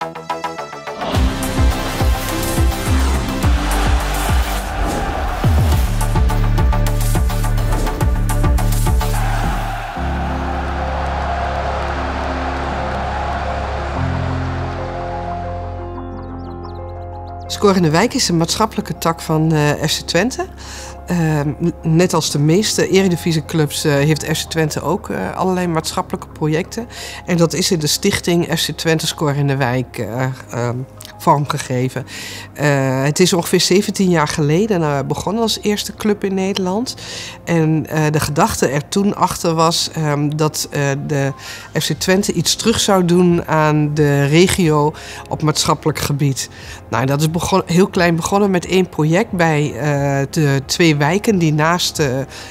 Thank you. Score in de Wijk is een maatschappelijke tak van uh, FC Twente. Uh, net als de meeste eredivisieclubs uh, heeft FC Twente ook uh, allerlei maatschappelijke projecten. En dat is in de stichting FC Twente Score in de Wijk ehm, vormgegeven. Uh, het is ongeveer 17 jaar geleden uh, begonnen als eerste club in Nederland. En uh, de gedachte er toen achter was um, dat de FC Twente iets terug zou doen aan de regio op maatschappelijk gebied. Nou, dat is heel klein begonnen met één project bij de twee wijken die naast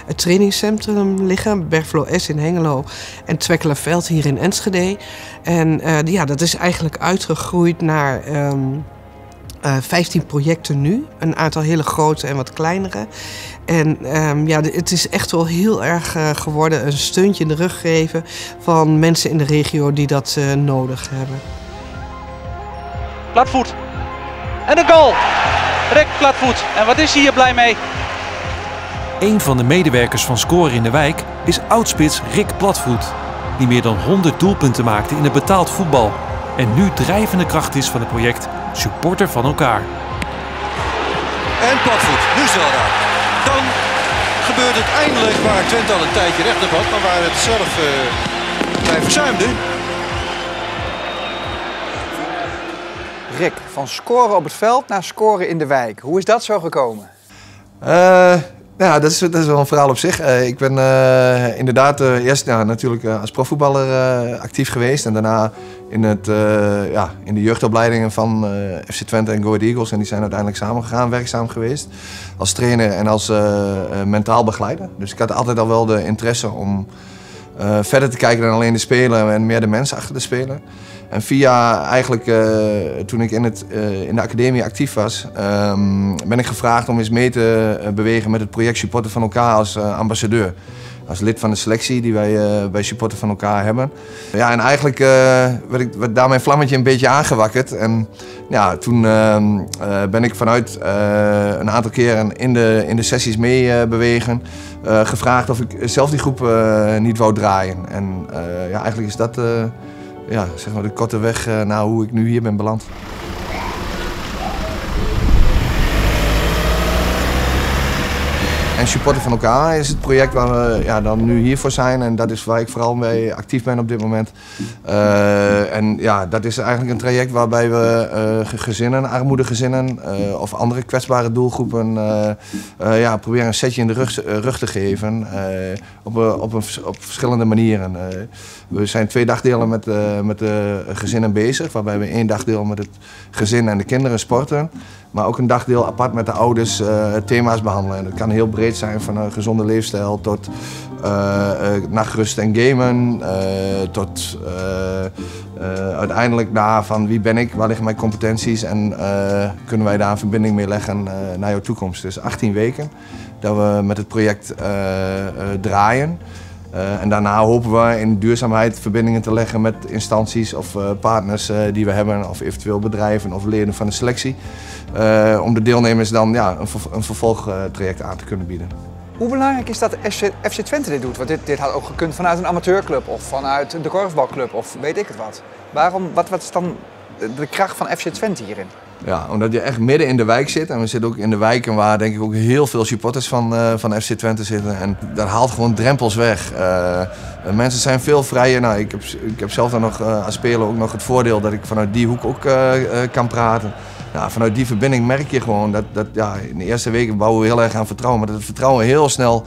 het trainingscentrum liggen. Berglo S in Hengelo en Twekkelenveld hier in Enschede. En ja, dat is eigenlijk uitgegroeid naar... Um, uh, 15 projecten nu. Een aantal hele grote en wat kleinere. En um, ja, het is echt wel heel erg uh, geworden een steuntje in de rug geven van mensen in de regio die dat uh, nodig hebben. Platvoet. En een goal. Rick Platvoet. En wat is hij hier blij mee? Een van de medewerkers van Score in de Wijk is oudspits Rick Platvoet. Die meer dan 100 doelpunten maakte in het betaald voetbal. En nu drijvende kracht is van het project supporter van elkaar. En platvoet, nu is het al raak. Dan gebeurt het eindelijk waar Twente al een tijdje recht op had, maar waar het zelf uh, bij verzuimde. Rick, van scoren op het veld naar scoren in de wijk. Hoe is dat zo gekomen? Uh, ja, dat is, dat is wel een verhaal op zich. Uh, ik ben uh, inderdaad uh, eerst ja, natuurlijk als profvoetballer actief geweest. En daarna in, het, ja, in de jeugdopleidingen van FC Twente en Go Ahead Eagles. En die zijn uiteindelijk samengegaan, werkzaam geweest. Als trainer en als mentaal begeleider. Dus ik had altijd al wel de interesse om verder te kijken dan alleen de speler en meer de mensen achter de speler. En via eigenlijk, uh, toen ik in, het, uh, in de academie actief was, um, ben ik gevraagd om eens mee te bewegen met het project Supporter van elkaar als ambassadeur. Als lid van de selectie die wij bij Supporter van elkaar hebben. Ja, en eigenlijk werd, ik, werd daar mijn vlammetje een beetje aangewakkerd. En ja, toen ehm, ben ik vanuit een aantal keren in de, in de sessies mee bewegen. gevraagd of ik zelf die groep niet wou draaien. En ja, eigenlijk is dat ja, zeg maar de korte weg naar hoe ik nu hier ben beland. En supporter van elkaar is het project waar we ja, dan nu hier voor zijn. En dat is waar ik vooral mee actief ben op dit moment. Uh, en ja, dat is eigenlijk een traject waarbij we uh, gezinnen, armoedegezinnen uh, of andere kwetsbare doelgroepen ja, proberen een setje in de rug, te geven. op, op, op verschillende manieren. we zijn twee dagdelen met, met de gezinnen bezig. Waarbij we één dagdeel met het gezin en de kinderen sporten. Maar ook een dagdeel apart met de ouders thema's behandelen. En dat kan heel breed zijn van een gezonde leefstijl tot uh, nachtrust en gamen. Tot uiteindelijk naar van wie ben ik, waar liggen mijn competenties en kunnen wij daar een verbinding mee leggen naar jouw toekomst. Dus 18 weken dat we met het project draaien. Uh, en daarna hopen we in duurzaamheid verbindingen te leggen met instanties of uh, partners uh, die we hebben, of eventueel bedrijven of leden van de selectie. om de deelnemers dan ja, een, een vervolgtraject aan te kunnen bieden. Hoe belangrijk is dat FC, FC Twente dit doet? Want dit, dit had ook gekund vanuit een amateurclub of vanuit de korfbalclub of weet ik het wat. Waarom, wat, wat is dan de kracht van FC Twente hierin? Ja, omdat je echt midden in de wijk zit. En we zitten ook in de wijken waar denk ik ook heel veel supporters van, uh, van FC Twente zitten. En dat haalt gewoon drempels weg. Uh, mensen zijn veel vrijer. Nou, ik, heb, ik heb zelf dan nog uh, als speler ook nog het voordeel dat ik vanuit die hoek ook kan praten. Nou, vanuit die verbinding merk je gewoon dat, dat ja, in de eerste weken bouwen we heel erg aan vertrouwen. Maar dat vertrouwen heel snel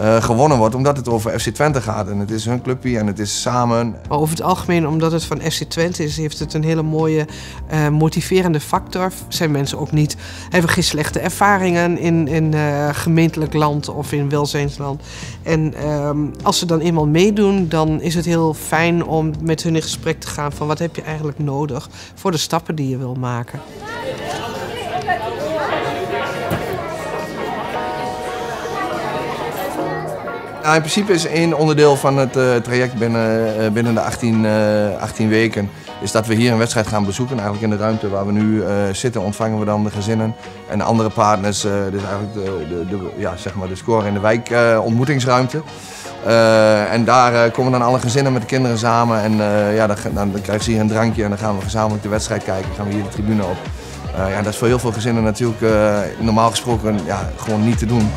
uh, gewonnen wordt, omdat het over FC Twente gaat. En het is hun clubje en het is samen. Maar over het algemeen, omdat het van FC Twente is, heeft het een hele mooie uh, motiverende factor. Zijn mensen ook niet, hebben geen slechte ervaringen in, in uh, gemeentelijk land of in welzijnsland. En um, als ze dan eenmaal meedoen, dan is het heel fijn om met hun in gesprek te gaan van wat heb je eigenlijk nodig voor de stappen die je wil maken. Nou, in principe is één onderdeel van het uh, traject binnen, uh, binnen de 18, uh, 18 weken is dat we hier een wedstrijd gaan bezoeken. Eigenlijk in de ruimte waar we nu zitten ontvangen we dan de gezinnen en andere partners. dus eigenlijk de, de, de, ja, zeg maar de score in de wijk ontmoetingsruimte. en daar komen dan alle gezinnen met de kinderen samen. En ja, dan, dan, dan krijgen ze hier een drankje en dan gaan we gezamenlijk de wedstrijd kijken. Dan gaan we hier de tribune op. ja, dat is voor heel veel gezinnen natuurlijk normaal gesproken ja, gewoon niet te doen.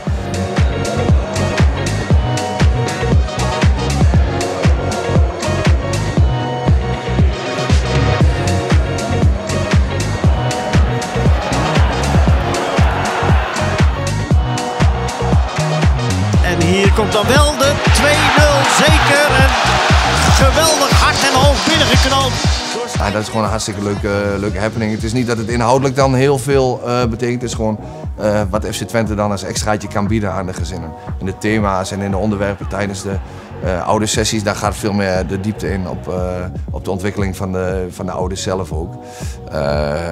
Dat is gewoon een hartstikke leuke, leuke happening. Het is niet dat het inhoudelijk dan heel veel uh, betekent. Het is gewoon uh, wat FC Twente dan als extraatje kan bieden aan de gezinnen. In de thema's en in de onderwerpen tijdens de uh, oude sessies, daar gaat veel meer de diepte in op, op de ontwikkeling van de, van de ouders zelf ook.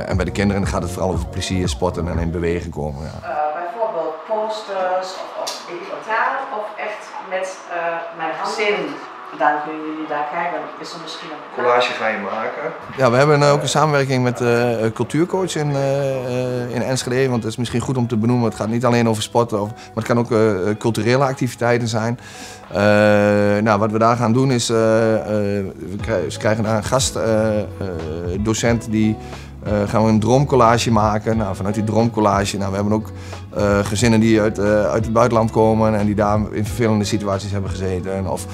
en bij de kinderen gaat het vooral over plezier, sporten en in beweging komen. Ja. bijvoorbeeld posters of echt met mijn gezin? Dan kunnen jullie daar kijken, is er misschien een collage ga je maken. Ja, we hebben ook een samenwerking met uh, Cultuurcoach in, uh, in Enschede. Want het is misschien goed om te benoemen. Het gaat niet alleen over sporten, of, maar het kan ook culturele activiteiten zijn. nou, wat we daar gaan doen is, we krijgen daar een gastdocent die uh, gaan we een droomcollage maken. Nou, vanuit die droomcollage, nou, we hebben ook uh, gezinnen die uit, uh, uit het buitenland komen en die daar in vervelende situaties hebben gezeten. Of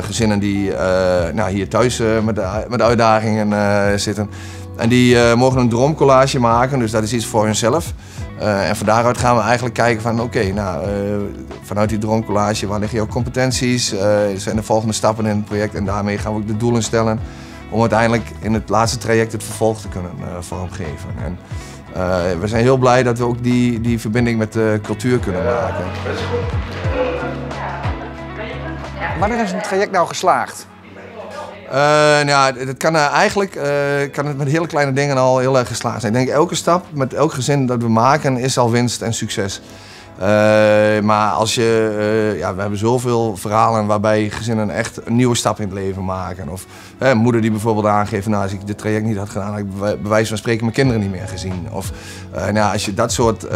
gezinnen die nou, hier thuis met, met uitdagingen zitten. En die mogen een droomcollage maken, dus dat is iets voor hunzelf. en van daaruit gaan we eigenlijk kijken van oké, nou, vanuit die droomcollage, waar liggen jouw competenties? zijn de volgende stappen in het project? En daarmee gaan we ook de doelen stellen om uiteindelijk in het laatste traject het vervolg te kunnen uh, vormgeven. En, uh, we zijn heel blij dat we ook die, die verbinding met de cultuur kunnen maken. Wanneer is een traject nou geslaagd? Uh, nou ja, het kan eigenlijk kan het met hele kleine dingen al heel erg geslaagd zijn. Ik denk elke stap met elk gezin dat we maken is al winst en succes. Uh, maar als je, uh, ja, we hebben zoveel verhalen waarbij gezinnen echt een nieuwe stap in het leven maken. Of een moeder die bijvoorbeeld aangeeft, nou, als ik dit traject niet had gedaan, had ik bij wijze van spreken mijn kinderen niet meer gezien. Of nou, als je dat soort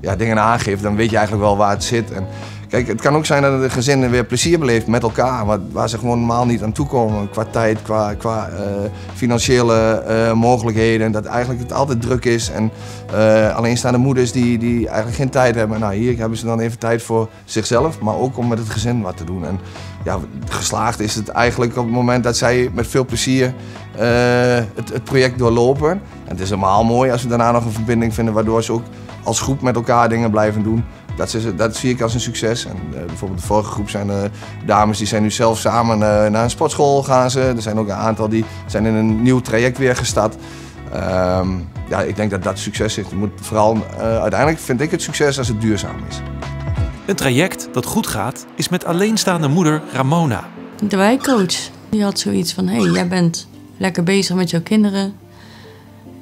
ja, dingen aangeeft, dan weet je eigenlijk wel waar het zit. En, Het kan ook zijn dat de gezin weer plezier beleeft met elkaar, waar, waar ze gewoon normaal niet aan toe komen qua tijd, qua, qua uh, financiële uh, mogelijkheden. Dat eigenlijk het altijd druk is en uh, alleenstaande moeders die, die eigenlijk geen tijd hebben. Nou, hier hebben ze dan even tijd voor zichzelf, maar ook om met het gezin wat te doen. En ja, geslaagd is het eigenlijk op het moment dat zij met veel plezier het, het project doorlopen. En het is helemaal mooi als we daarna nog een verbinding vinden waardoor ze ook als groep met elkaar dingen blijven doen dat, is, dat zie ik als een succes. En, uh, bijvoorbeeld de vorige groep zijn uh, dames die zijn nu zelf samen uh, naar een sportschool gaan ze. Er zijn ook een aantal die zijn in een nieuw traject weer gestart. Ehm, ja, ik denk dat dat succes is. moet vooral, uiteindelijk vind ik het succes als het duurzaam is. Een traject dat goed gaat is met alleenstaande moeder Ramona. De wijkcoach die had zoiets van: hé, hey, jij bent lekker bezig met jouw kinderen.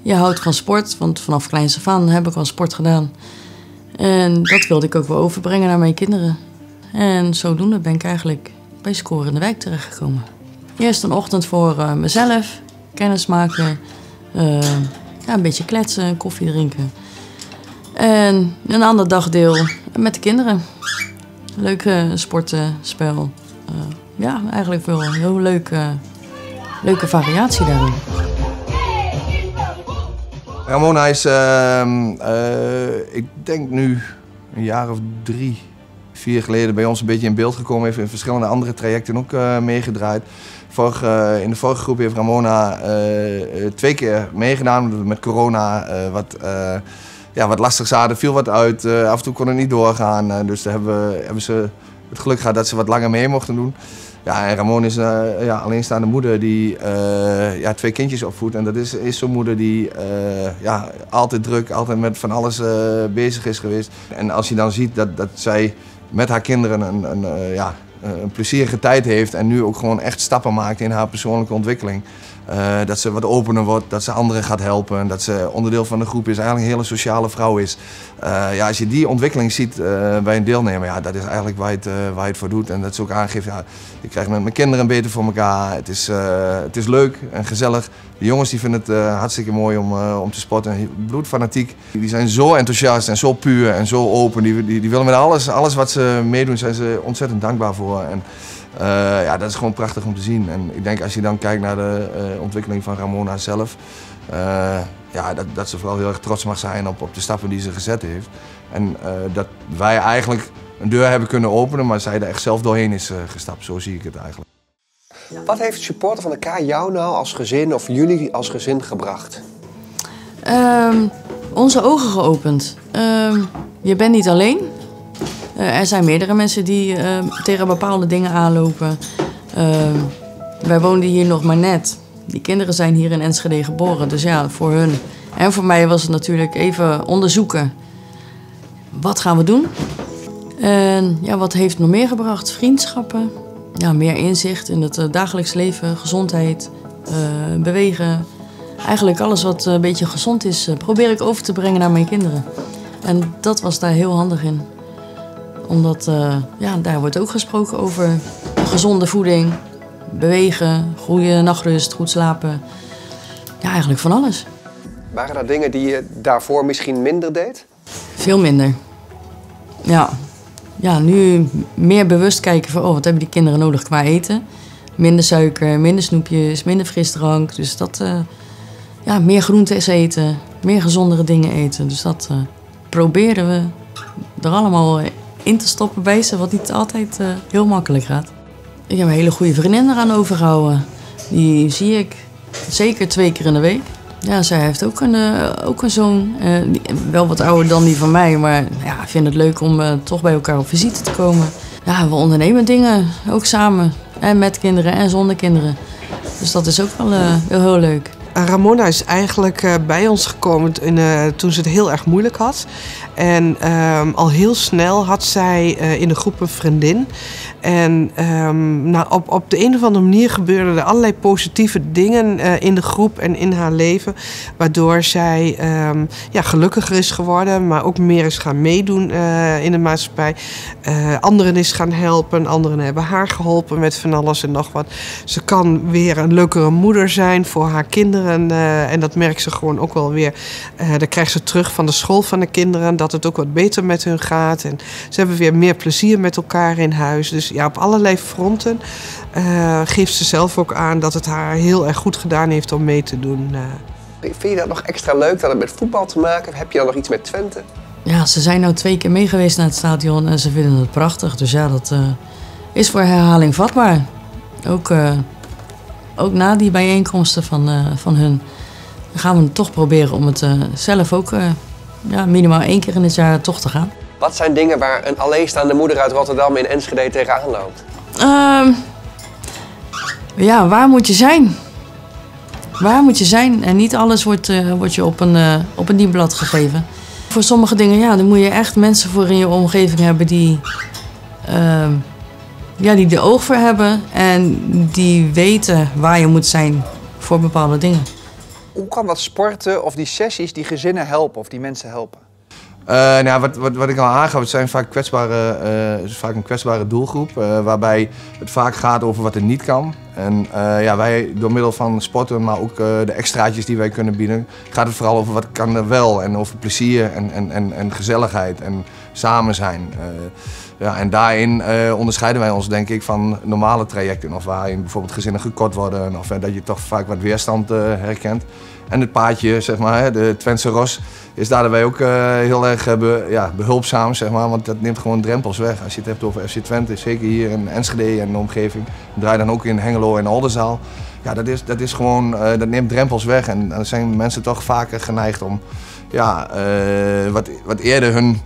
Je houdt van sport, want vanaf kleins af aan heb ik al sport gedaan. En dat wilde ik ook wel overbrengen naar mijn kinderen. En zodoende ben ik eigenlijk bij Score in de Wijk terechtgekomen. Eerst een ochtend voor uh, mezelf, kennis maken, uh, ja, een beetje kletsen, koffie drinken. En een ander dagdeel met de kinderen. Leuke sporten, spel. Uh, ja, eigenlijk wel een heel leuke, leuke variatie daarin. Ramona is, ehm, uh, ik denk nu een jaar of drie, vier geleden bij ons een beetje in beeld gekomen. Heeft in verschillende andere trajecten ook uh, meegedraaid. Vorig, uh, in de vorige groep heeft Ramona twee keer meegedaan. Met corona wat, ja, wat lastig zaten, viel wat uit. af en toe kon het niet doorgaan. dus daar hebben, hebben ze het geluk gehad dat ze wat langer mee mochten doen. Ja, en Ramon is een uh, ja, alleenstaande moeder die uh, ja, twee kindjes opvoedt. En dat is, is zo'n moeder die uh, ja, altijd druk, altijd met van alles bezig is geweest. En als je dan ziet dat, dat zij met haar kinderen een, een, ja, een plezierige tijd heeft en nu ook gewoon echt stappen maakt in haar persoonlijke ontwikkeling. Eh, dat ze wat opener wordt, dat ze anderen gaat helpen. Dat ze onderdeel van de groep is, eigenlijk een hele sociale vrouw is. Eh, ja, als je die ontwikkeling ziet eh, bij een deelnemer, ja, dat is eigenlijk waar je, het, waar het voor doet. En dat ze ook aangeeft, ja, ik krijg met mijn kinderen beter voor elkaar. Het is, het is leuk en gezellig. De jongens die vinden het hartstikke mooi om, om te sporten. Bloedfanatiek. Die zijn zo enthousiast en zo puur en zo open. Die, die, die willen met alles, alles wat ze meedoen, zijn ze ontzettend dankbaar voor. En, ja, dat is gewoon prachtig om te zien. En ik denk als je dan kijkt naar de uh, ontwikkeling van Ramona zelf, uh, ja, dat, dat ze vooral heel erg trots mag zijn op, op de stappen die ze gezet heeft. En dat wij eigenlijk een deur hebben kunnen openen, maar zij er echt zelf doorheen is gestapt. Zo zie ik het eigenlijk. Wat heeft supporter van elkaar jou nou als gezin of jullie als gezin gebracht? Um, onze ogen geopend. Um, je bent niet alleen. Uh, er zijn meerdere mensen die uh, tegen bepaalde dingen aanlopen. Uh, wij woonden hier nog maar net. Die kinderen zijn hier in Enschede geboren. Dus ja, voor hun en voor mij was het natuurlijk even onderzoeken. Wat gaan we doen? En ja, wat heeft nog meer gebracht? Vriendschappen. Ja, meer inzicht in het dagelijks leven, gezondheid, bewegen. Eigenlijk alles wat een beetje gezond is, probeer ik over te brengen naar mijn kinderen. En dat was daar heel handig in omdat uh, ja, daar wordt ook gesproken over gezonde voeding, bewegen, goede nachtrust, goed slapen. Ja, eigenlijk van alles. Waren er dingen die je daarvoor misschien minder deed? Veel minder. Ja. Ja, nu meer bewust kijken van oh, wat hebben die kinderen nodig qua eten. Minder suiker, minder snoepjes, minder frisdrank. Dus dat, uh, ja, meer groentes eten, meer gezondere dingen eten. Dus dat uh, proberen we er allemaal in te stoppen bij ze, wat niet altijd uh, heel makkelijk gaat. Ik heb een hele goede vriendin eraan overgehouden. Die zie ik zeker twee keer in de week. Ja, zij heeft ook een, uh, ook een zoon. Die, wel wat ouder dan die van mij, maar ja, ik vind het leuk om toch bij elkaar op visite te komen. Ja, we ondernemen dingen ook samen. En met kinderen en zonder kinderen. Dus dat is ook wel heel, heel leuk. Ramona is eigenlijk bij ons gekomen in, toen ze het heel erg moeilijk had. En ehm, al heel snel had zij in de groep een vriendin. En um, nou, op, op de een of andere manier gebeurden er allerlei positieve dingen uh, in de groep en in haar leven. Waardoor zij um, ja, gelukkiger is geworden, maar ook meer is gaan meedoen uh, in de maatschappij. anderen is gaan helpen, anderen hebben haar geholpen met van alles en nog wat. Ze kan weer een leukere moeder zijn voor haar kinderen. en dat merkt ze gewoon ook wel weer. dat krijgt ze terug van de school van de kinderen dat het ook wat beter met hun gaat. En ze hebben weer meer plezier met elkaar in huis. Dus ja, op allerlei fronten uh, geeft ze zelf ook aan dat het haar heel erg goed gedaan heeft om mee te doen. Uh. Vind je dat nog extra leuk dat het met voetbal te maken heeft? Heb je dan nog iets met Twente? Ja, ze zijn nou twee keer mee geweest naar het stadion en ze vinden het prachtig. Dus ja, dat uh, is voor herhaling vatbaar. Ook, ook na die bijeenkomsten van, van hun gaan we toch proberen om het zelf ook ja, minimaal één keer in het jaar toch te gaan. Wat zijn dingen waar een alleenstaande moeder uit Rotterdam in Enschede tegenaan loopt? Um, ja, waar moet je zijn? Waar moet je zijn? En niet alles wordt, uh, wordt je op een, uh, op een dienblad gegeven. Voor sommige dingen, ja, dan moet je echt mensen voor in je omgeving hebben die, uh, ja, die de oog voor hebben en die weten waar je moet zijn voor bepaalde dingen. Hoe kan dat sporten of die sessies die gezinnen helpen of die mensen helpen? Uh, nou, wat, wat, wat ik al aangaf, het zijn vaak, kwetsbare, uh, is vaak een kwetsbare doelgroep. Uh, waarbij het vaak gaat over wat er niet kan. En ja, wij door middel van sporten, maar ook de extraatjes die wij kunnen bieden, gaat het vooral over wat kan er wel. En over plezier en, en, en, en gezelligheid en samen zijn. ja, en daarin onderscheiden wij ons denk ik van normale trajecten. Of waarin bijvoorbeeld gezinnen gekort worden. Of dat je toch vaak wat weerstand herkent. En het paadje, zeg maar, de Twentse Ros, is daarbij ook uh, heel erg be, ja, behulpzaam, zeg maar. Want dat neemt gewoon drempels weg. Als je het hebt over FC Twente, zeker hier in Enschede en de omgeving. Draai dan ook in Hengelo en Oldenzaal. Ja, dat, is, dat, is gewoon, uh, dat neemt drempels weg. En dan zijn mensen toch vaker geneigd om ja, wat, wat eerder hun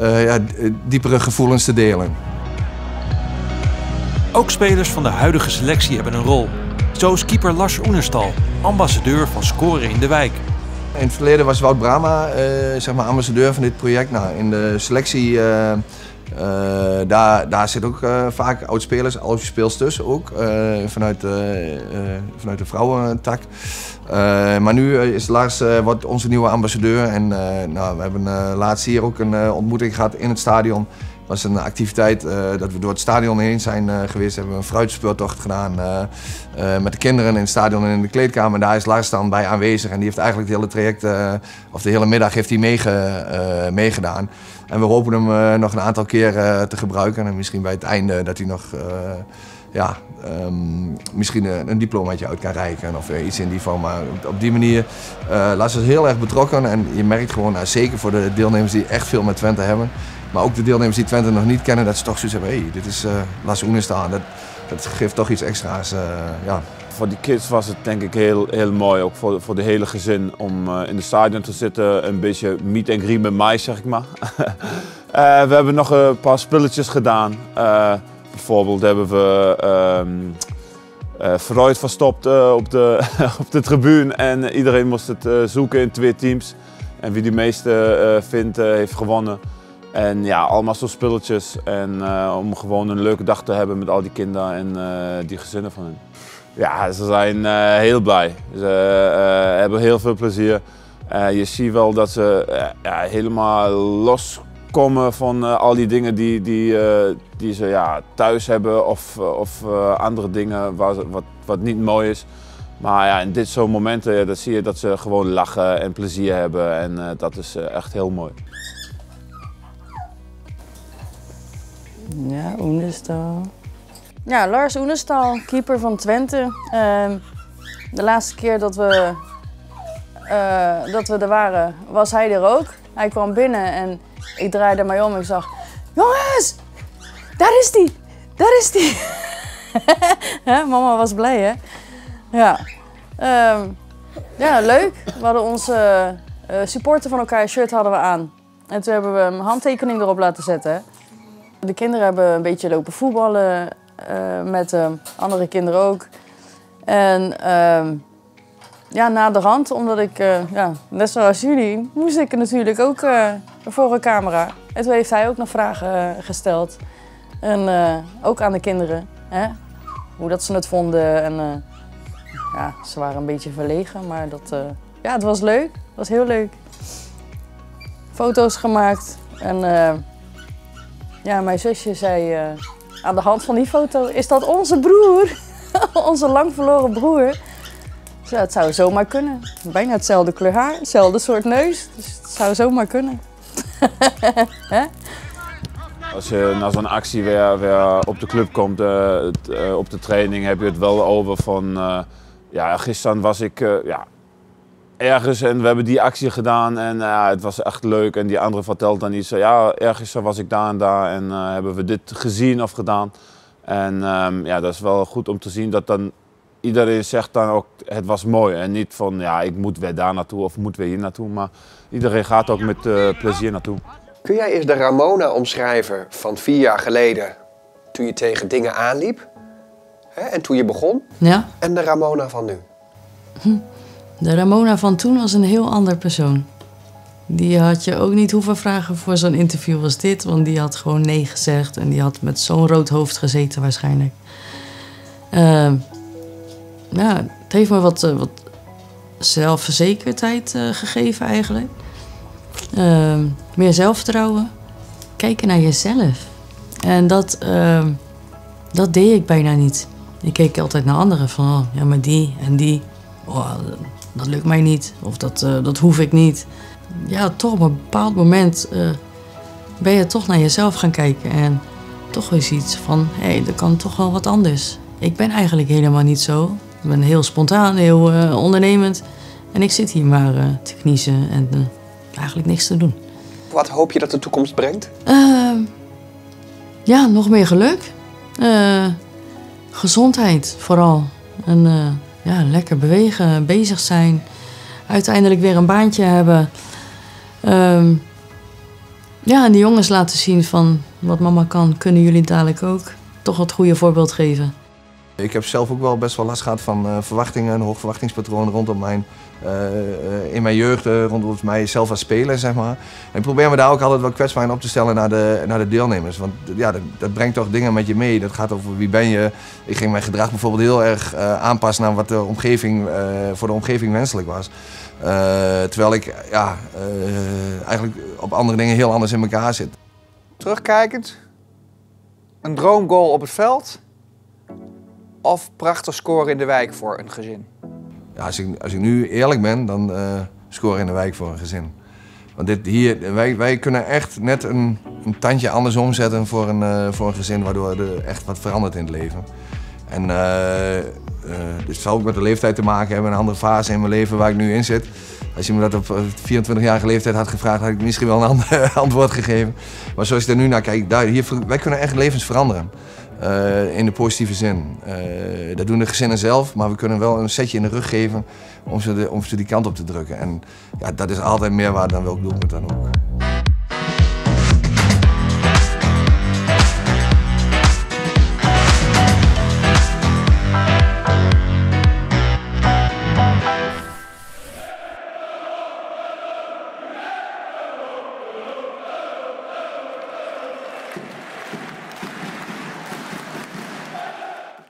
ja, diepere gevoelens te delen. Ook spelers van de huidige selectie hebben een rol. Zo is keeper Lars Oenerstal, ambassadeur van Scoren in de Wijk. In het verleden was Wout Brama uh, zeg maar ambassadeur van dit project. Nou, in de selectie uh, Eh, daar, daar zit ook eh, vaak oud-spelers, oud-speelsters ook, eh, vanuit, eh, eh, vanuit de vrouwentak. Eh, maar nu eh, is Lars eh, wordt onze nieuwe ambassadeur. En eh, nou, we hebben eh, laatst hier ook een eh, ontmoeting gehad in het stadion. Was een activiteit eh, dat we door het stadion heen zijn eh, geweest. Hebben we een fruitspeurtocht gedaan eh, met de kinderen in het stadion en in de kleedkamer. Daar is Lars dan bij aanwezig. En die heeft eigenlijk het hele traject, of de hele middag heeft hij meege, meegedaan. En we hopen hem nog een aantal keer te gebruiken. En misschien bij het einde dat hij nog ja, ehm, misschien een, diplomaatje uit kan reiken of iets in die vorm. Maar op, die manier, uh, Lars is heel erg betrokken. En je merkt gewoon, zeker voor de deelnemers die echt veel met Twente hebben. Maar ook de deelnemers die Twente nog niet kennen, dat ze toch zoiets hebben. Hé, hey, dit is uh, Lars Oenestaan. Dat, dat geeft toch iets extra's. Uh, ja. Voor die kids was het denk ik heel, heel mooi, ook voor, voor de hele gezin, om uh, in de stadion te zitten. Een beetje meet and greet met mij, zeg ik maar. we hebben nog een paar spulletjes gedaan. Bijvoorbeeld hebben we um, Freud verstopt op, de, op de tribune en iedereen moest het zoeken in twee teams. En wie die meeste vindt, heeft gewonnen. En ja, allemaal zo spulletjes. En om gewoon een leuke dag te hebben met al die kinderen en die gezinnen van hen. Ja, ze zijn uh, heel blij. Ze hebben heel veel plezier. Je ziet wel dat ze ja, helemaal loskomen van al die dingen die, die, die ze ja, thuis hebben of, of andere dingen wat, wat niet mooi is. Maar ja, in dit soort momenten dat zie je dat ze gewoon lachen en plezier hebben en dat is echt heel mooi. Ja, Oenestal. Ja, Lars Oenestal, keeper van Twente. Uh, de laatste keer dat we, uh, dat we er waren, was hij er ook. Hij kwam binnen en ik draaide mij om en ik zag... Jongens, daar is hij! Daar is hij! Mama was blij, hè? Ja. Uh, ja, leuk. We hadden onze uh, supporter van elkaar shirt hadden we aan. En toen hebben we een handtekening erop laten zetten. De kinderen hebben een beetje lopen voetballen. Uh, met andere kinderen ook. En uh, ja, na de rand, omdat ik, uh, ja, net zoals jullie, moest ik natuurlijk ook voor een camera. En toen heeft hij ook nog vragen gesteld. En ook aan de kinderen, hè? hoe dat ze het vonden. En ja, ze waren een beetje verlegen, maar dat, ja, het was leuk. Het was heel leuk. Foto's gemaakt. En ja, mijn zusje zei aan de hand van die foto is dat onze broer. onze lang verloren broer. Het zou zomaar kunnen. Bijna hetzelfde kleur haar, hetzelfde soort neus. Dus het zou zomaar kunnen. Als je naar zo'n actie weer, weer, op de club komt, uh, uh, op de training, heb je het wel over van... Ja, gisteren was ik ja, ergens en we hebben die actie gedaan en het was echt leuk. En die andere vertelt dan iets, ja, ergens was ik daar en daar en hebben we dit gezien of gedaan. En um, ja, dat is wel goed om te zien dat dan iedereen zegt dan ook, het was mooi. En niet van, ja, ik moet weer daar naartoe of moet weer hier naartoe. Maar iedereen gaat ook met uh, plezier naartoe. Kun jij eens de Ramona omschrijven van vier jaar geleden, toen je tegen dingen aanliep? Hè, en toen je begon? Ja. En de Ramona van nu? De Ramona van toen was een heel ander persoon. Die had je ook niet hoeven vragen voor zo'n interview als dit. Want die had gewoon nee gezegd. En die had met zo'n rood hoofd gezeten waarschijnlijk. Uh, ja, het heeft me wat, uh, wat zelfverzekerdheid uh, gegeven eigenlijk. Uh, meer zelfvertrouwen. Kijken naar jezelf. En dat, dat deed ik bijna niet. Ik keek altijd naar anderen van, oh, ja, maar die en die. Oh, dat lukt mij niet. Of dat, dat hoef ik niet ja, toch op een bepaald moment uh, ben je toch naar jezelf gaan kijken. En toch weer iets van, hé, hey, er kan toch wel wat anders. Ik ben eigenlijk helemaal niet zo. Ik ben heel spontaan, heel uh, ondernemend. En ik zit hier maar te kniezen en eigenlijk niks te doen. Wat hoop je dat de toekomst brengt? Ehm, ja, nog meer geluk. gezondheid vooral. En ja, lekker bewegen, bezig zijn. Uiteindelijk weer een baantje hebben. Um, ja, en de jongens laten zien van wat mama kan, kunnen jullie dadelijk ook. Toch het goede voorbeeld geven. Ik heb zelf ook wel best wel last gehad van uh, verwachtingen, een hoog verwachtingspatroon rondom mijn, uh, in mijn jeugd, rondom mij zelf als speler, zeg maar. En ik probeer me daar ook altijd wel kwetsbaar in op te stellen naar de, naar de deelnemers. Want ja, dat, dat, brengt toch dingen met je mee. Dat gaat over wie ben je. Ik ging mijn gedrag bijvoorbeeld heel erg aanpassen naar wat de omgeving, voor de omgeving wenselijk was. terwijl ik ja, eigenlijk op andere dingen heel anders in elkaar zit. Terugkijkend, een droomgoal op het veld of prachtig scoren in de wijk voor een gezin? Ja, als, ik, als ik nu eerlijk ben, dan uh, scoren in de wijk voor een gezin. Want dit, hier, wij, wij kunnen echt net een, een tandje anders omzetten voor een, uh, voor een gezin, waardoor er echt wat verandert in het leven. En uh, het zal ook met de leeftijd te maken hebben, een andere fase in mijn leven waar ik nu in zit. Als je me dat op 24-jarige leeftijd had gevraagd, had ik misschien wel een ander antwoord gegeven. Maar zoals ik er nu naar kijk, daar, hier, wij kunnen echt levens veranderen. Uh, in de positieve zin. Uh, dat doen de gezinnen zelf, maar we kunnen wel een setje in de rug geven om ze, de, om ze die kant op te drukken. En ja, dat is altijd meer waar dan welk doelpunt dan ook.